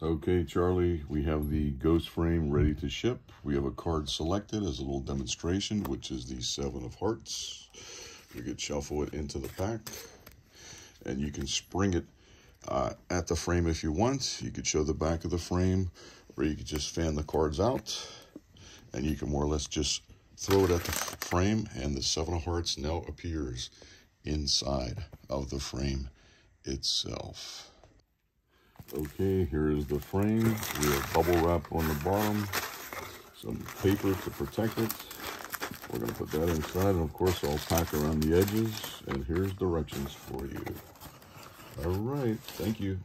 Okay, Charlie, we have the ghost frame ready to ship. We have a card selected as a little demonstration, which is the Seven of Hearts. You could shuffle it into the pack, and you can spring it uh, at the frame if you want. You could show the back of the frame, or you could just fan the cards out, and you can more or less just throw it at the frame, and the Seven of Hearts now appears inside of the frame itself. Okay, here is the frame. We have bubble wrap on the bottom, some paper to protect it. We're going to put that inside, and of course I'll pack around the edges, and here's directions for you. All right, thank you.